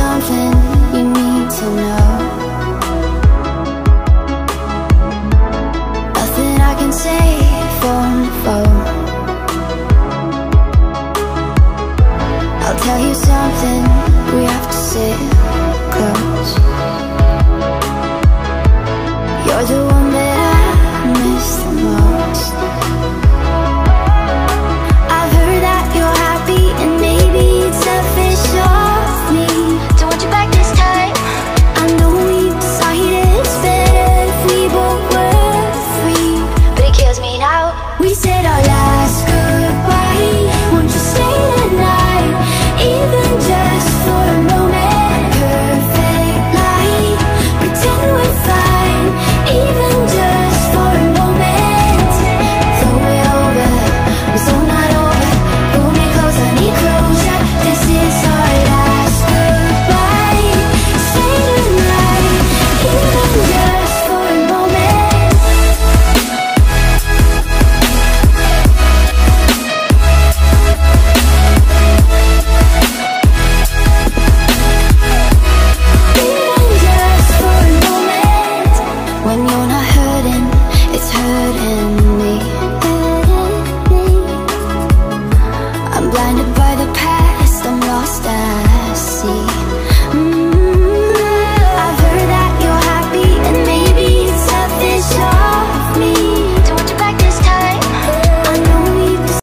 something you need to know. Nothing I can say from the phone. I'll tell you something, we have to sit close. blinded by the past. I'm lost at sea.